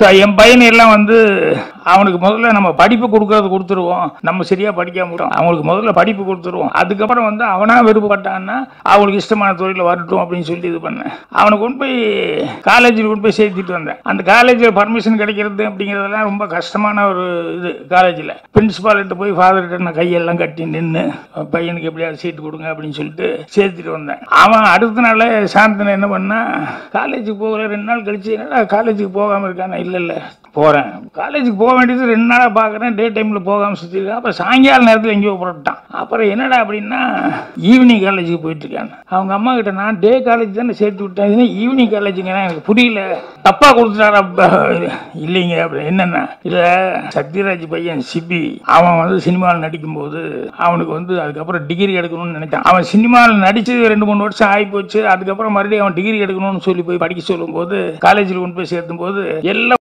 So என் பையன் எல்லாம் வந்து அவனுக்கு முதல்ல நம்ம படிப்பு கொடுக்கறது கொடுத்துருவோம். நம்ம சரியா படிக்க முடியும் அவனுக்கு முதல்ல படிப்பு கொடுத்துருவோம். அதுக்கப்புறம் வந்து அவனா விருப்பப்பட்டான்னா அவனுக்கு இஷ்டமான தொழிலில் வரட்டும் அப்படின்னு சொல்லி இது பண்ணேன். அவனை கொண்டு போய் காலேஜில் கொண்டு போய் சேர்த்துட்டு வந்தேன். அந்த காலேஜில் பர்மிஷன் கிடைக்கிறது அப்படிங்கிறதெல்லாம் ரொம்ப கஷ்டமான ஒரு இது காலேஜில் பிரின்சிபால்கிட்ட போய் ஃபாதர்கிட்ட நான் கையெல்லாம் கட்டி நின்று பையனுக்கு எப்படியாவது சீட்டு கொடுங்க அப்படின்னு சொல்லிட்டு சேர்த்துட்டு வந்தேன். அவன் அடுத்த நாள் சாந்தனை என்ன பண்ணா காலேஜுக்கு போகிற ரெண்டு நாள் கழிச்சு என்னடா காலேஜுக்கு போகாமல் இருக்கானே? இல்லை இல்லை போகிறேன் காலேஜுக்கு போக வேண்டியது ரெண்டு நாளாக பார்க்குறேன் டே டைமில் போகாமல் சுற்றிருக்கேன் அப்புறம் சாயங்கால நேரத்தில் எங்கேயோ புறப்பட்டான். அப்புறம் என்னடா அப்படின்னா ஈவினிங் காலேஜுக்கு போயிட்டுருக்கான் அவங்க அம்மா கிட்ட நான் டே காலேஜ் தானே சேர்த்து விட்டேன். இது ஈவினிங் காலேஜுங்க எனக்கு புரியல. தப்பாக கொடுத்துட்டாரா இல்லைங்க அப்படி என்னென்ன இல்லை சத்யராஜ் பையன் சிபி அவன் வந்து சினிமாவில் நடிக்கும்போது அவனுக்கு வந்து அதுக்கப்புறம் டிகிரி எடுக்கணும்னு நினைச்சான் அவன் சினிமாவில் நடிச்சது ரெண்டு மூணு வருஷம் ஆகி போச்சு அதுக்கப்புறம் மறுபடியும் அவன் டிகிரி எடுக்கணும்னு சொல்லி போய் படிக்க சொல்லும்போது காலேஜில் கொண்டு போய் சேர்த்தும் போது எல்லாம்